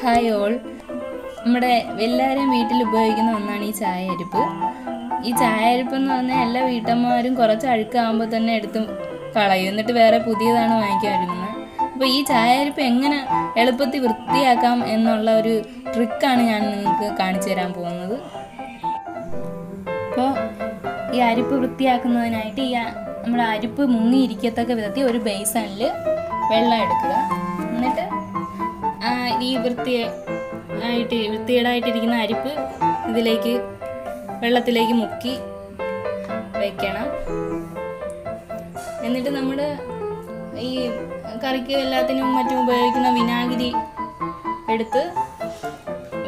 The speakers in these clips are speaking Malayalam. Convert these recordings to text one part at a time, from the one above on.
ഹായ് ഓൾ നമ്മുടെ എല്ലാവരെയും വീട്ടിൽ ഉപയോഗിക്കുന്ന ഒന്നാണ് ഈ ചായ അരിപ്പ് ഈ ചായ അരിപ്പ് എന്ന് പറഞ്ഞാൽ എല്ലാ വീട്ടമ്മമാരും കുറച്ച് അഴുക്കാകുമ്പോൾ തന്നെ എടുത്ത് കളയും. എന്നിട്ട് വേറെ പുതിയതാണ് വാങ്ങിക്കാൻ ഒരുങ്ങുന്നത്. അപ്പോൾ ഈ ചായ അരിപ്പ് എങ്ങനെ എളുപ്പത്തിൽ വൃത്തിയാക്കാം എന്നുള്ള ഒരു ട്രിക്കാണ് ഞാൻ നിങ്ങൾക്ക് കാണിച്ചു തരാൻ പോകുന്നത്. അപ്പോൾ ഈ അരിപ്പ് വൃത്തിയാക്കുന്നതിനായിട്ട് ഈ നമ്മുടെ അരിപ്പ് മുങ്ങിയിരിക്കത്തക്ക വിധത്തിൽ ഒരു ബേസണിൽ വെള്ളം എടുക്കുക. എന്നിട്ട് ഈ വൃത്തി ആയിട്ട് വൃത്തികേടായിട്ടിരിക്കുന്ന അരിപ്പ് ഇതിലേക്ക് വെള്ളത്തിലേക്ക് മുക്കി വെക്കണം. എന്നിട്ട് നമ്മൾ ഈ കറിക്ക് എല്ലാത്തിനും മറ്റും ഉപയോഗിക്കുന്ന വിനാഗിരി എടുത്ത്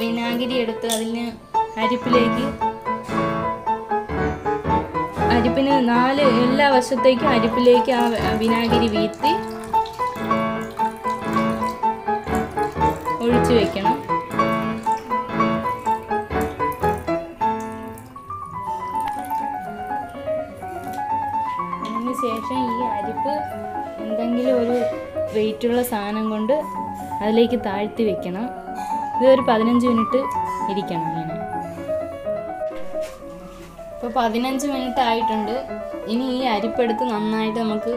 വിനാഗിരി എടുത്ത് അതിന് അരിപ്പിലേക്ക് അരിപ്പിന് നാല് എല്ലാ വശത്തേക്കും അരിപ്പിലേക്ക് ആ വിനാഗിരി വീഴ്ത്തി ഒഴിച്ചു വെക്കണം. ശേഷം ഈ അരിപ്പ് എന്തെങ്കിലും ഒരു വെയിറ്റുള്ള സാധനം കൊണ്ട് അതിലേക്ക് താഴ്ത്തി വെക്കണം. ഇതൊരു പതിനഞ്ച് മിനിറ്റ് ഇരിക്കണം. ഇങ്ങനെ ഇപ്പോൾ പതിനഞ്ച് മിനിറ്റ് ആയിട്ടുണ്ട്. ഇനി ഈ അരിപ്പെടുത്ത് നന്നായിട്ട് നമുക്ക്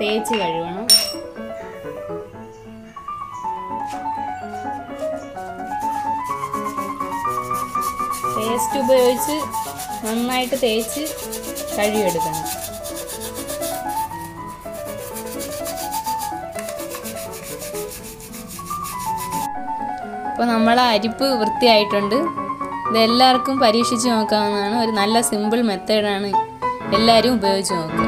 തേച്ച് കഴുകണം. പേസ്റ്റ് ഉപയോഗിച്ച് നന്നായിട്ട് തേച്ച് കഴുകിയെടുക്കണം. അപ്പോൾ നമ്മളെ അരിപ്പ് വൃത്തിയായിട്ടുണ്ട്. ഇതെല്ലാവർക്കും പരീക്ഷിച്ച് നോക്കാവുന്നതാണ്. ഒരു നല്ല സിമ്പിൾ മെത്തേഡാണ് എല്ലാവരും ഉപയോഗിച്ച് നോക്കുക.